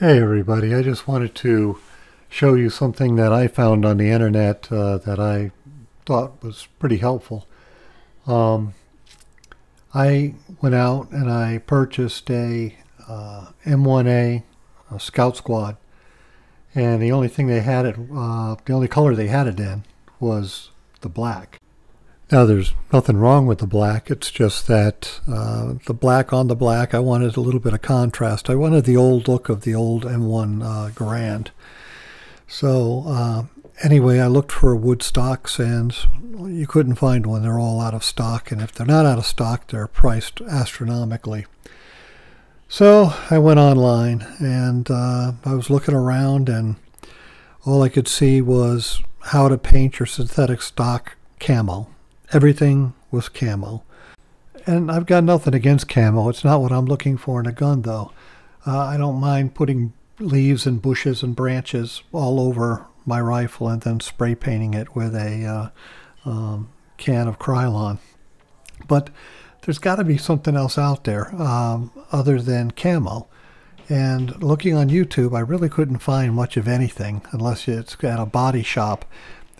Hey everybody, I just wanted to show you something that I found on the internet uh, that I thought was pretty helpful. Um, I went out and I purchased a uh, M1A a Scout Squad and the only thing they had it, uh, the only color they had it in was the black. Now, there's nothing wrong with the black. It's just that uh, the black on the black, I wanted a little bit of contrast. I wanted the old look of the old M1 uh, Garand. So uh, anyway, I looked for wood stocks and you couldn't find one. They're all out of stock. And if they're not out of stock, they're priced astronomically. So I went online and uh, I was looking around and all I could see was how to paint your synthetic stock camo. Everything was camo. And I've got nothing against camo. It's not what I'm looking for in a gun, though. Uh, I don't mind putting leaves and bushes and branches all over my rifle and then spray painting it with a uh, um, can of Krylon. But there's got to be something else out there um, other than camo. And looking on YouTube, I really couldn't find much of anything unless it's at a body shop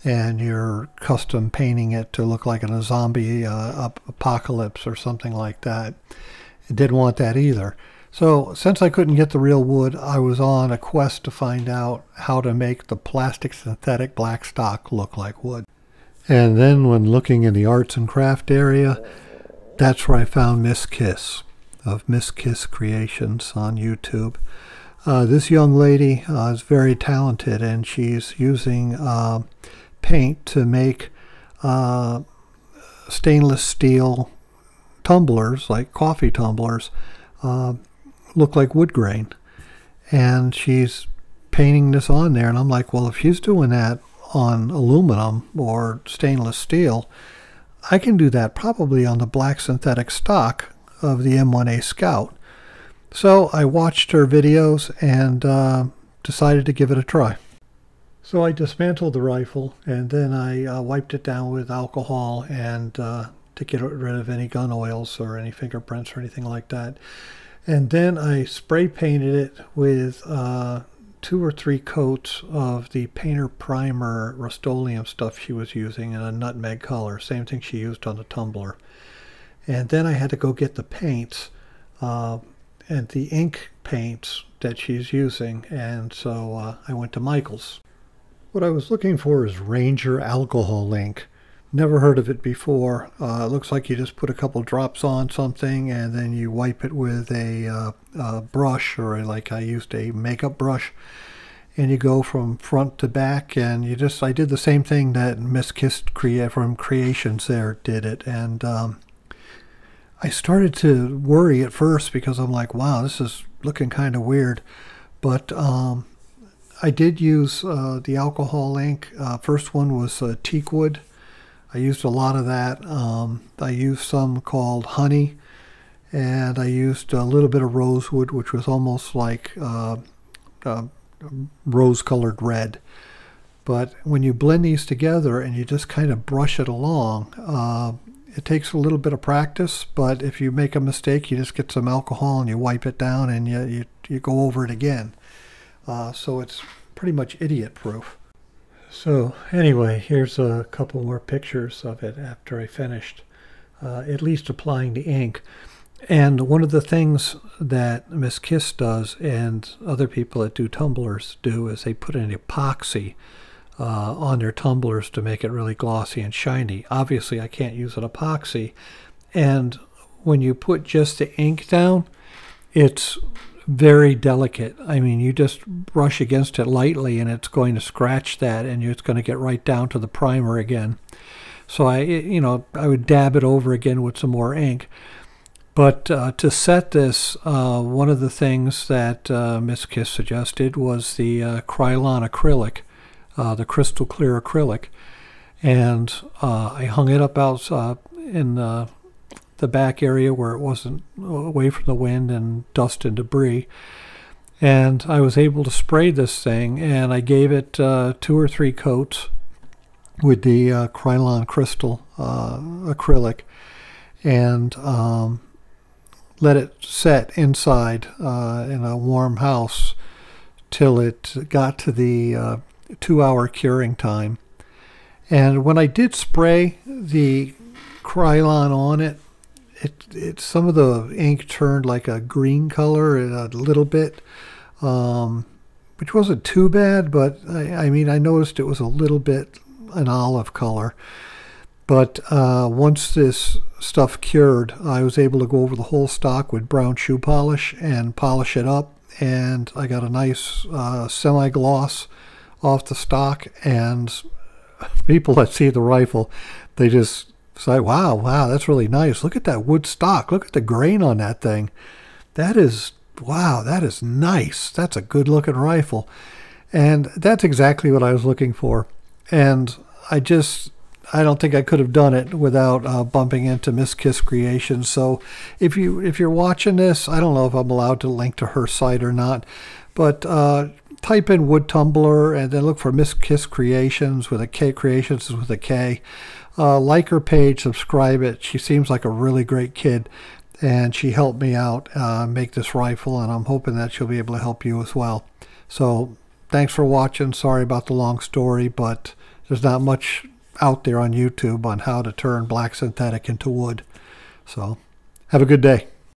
and you're custom painting it to look like a zombie uh, apocalypse or something like that. It didn't want that either. So since I couldn't get the real wood, I was on a quest to find out how to make the plastic synthetic black stock look like wood. And then when looking in the arts and craft area, that's where I found Miss Kiss of Miss Kiss Creations on YouTube. Uh, this young lady uh, is very talented and she's using uh, paint to make uh, stainless steel tumblers, like coffee tumblers, uh, look like wood grain. And she's painting this on there. And I'm like, well, if she's doing that on aluminum or stainless steel, I can do that probably on the black synthetic stock of the M1A Scout. So I watched her videos and uh, decided to give it a try. So I dismantled the rifle and then I uh, wiped it down with alcohol and uh, to get rid of any gun oils or any fingerprints or anything like that. And then I spray painted it with uh, two or three coats of the Painter Primer Rust-Oleum stuff she was using in a nutmeg color, same thing she used on the tumbler. And then I had to go get the paints uh, and the ink paints that she's using, and so uh, I went to Michael's. What I was looking for is Ranger Alcohol Ink. Never heard of it before. Uh, it looks like you just put a couple drops on something and then you wipe it with a, uh, a brush or a, like I used a makeup brush and you go from front to back and you just I did the same thing that Miss Kiss Crea from Creations there did it and um, I started to worry at first because I'm like wow this is looking kind of weird but um, I did use uh, the alcohol ink. Uh, first one was uh, teak wood. I used a lot of that. Um, I used some called honey, and I used a little bit of rosewood, which was almost like uh, uh, rose-colored red. But when you blend these together and you just kind of brush it along, uh, it takes a little bit of practice, but if you make a mistake, you just get some alcohol and you wipe it down and you, you, you go over it again. Uh, so it's pretty much idiot proof. So anyway, here's a couple more pictures of it after I finished, uh, at least applying the ink. And one of the things that Miss Kiss does and other people that do tumblers do is they put an epoxy uh, on their tumblers to make it really glossy and shiny. Obviously, I can't use an epoxy. And when you put just the ink down, it's very delicate. I mean, you just brush against it lightly and it's going to scratch that and it's going to get right down to the primer again. So I, you know, I would dab it over again with some more ink. But uh, to set this, uh, one of the things that uh, Miss Kiss suggested was the uh, Krylon acrylic, uh, the crystal clear acrylic. And uh, I hung it up out in the back area where it wasn't away from the wind and dust and debris. And I was able to spray this thing, and I gave it uh, two or three coats with the uh, Krylon crystal uh, acrylic, and um, let it set inside uh, in a warm house till it got to the uh, two hour curing time. And when I did spray the Krylon on it, it, it some of the ink turned like a green color a little bit, um, which wasn't too bad, but I, I, mean, I noticed it was a little bit an olive color. But uh, once this stuff cured, I was able to go over the whole stock with brown shoe polish and polish it up. And I got a nice uh, semi gloss off the stock. And people that see the rifle, they just say, wow, wow, that's really nice. Look at that wood stock. Look at the grain on that thing. That is, wow, that is nice. That's a good looking rifle. And that's exactly what I was looking for. And I just, I don't think I could have done it without uh, bumping into Miss Kiss Creations. So if you if you're watching this, I don't know if I'm allowed to link to her site or not, but uh, type in wood tumbler and then look for Miss Kiss Creations with a K Creations with a K. Uh, like her page, subscribe it. She seems like a really great kid, and she helped me out uh, make this rifle, and I'm hoping that she'll be able to help you as well. So thanks for watching. Sorry about the long story, but there's not much out there on YouTube on how to turn black synthetic into wood. So have a good day.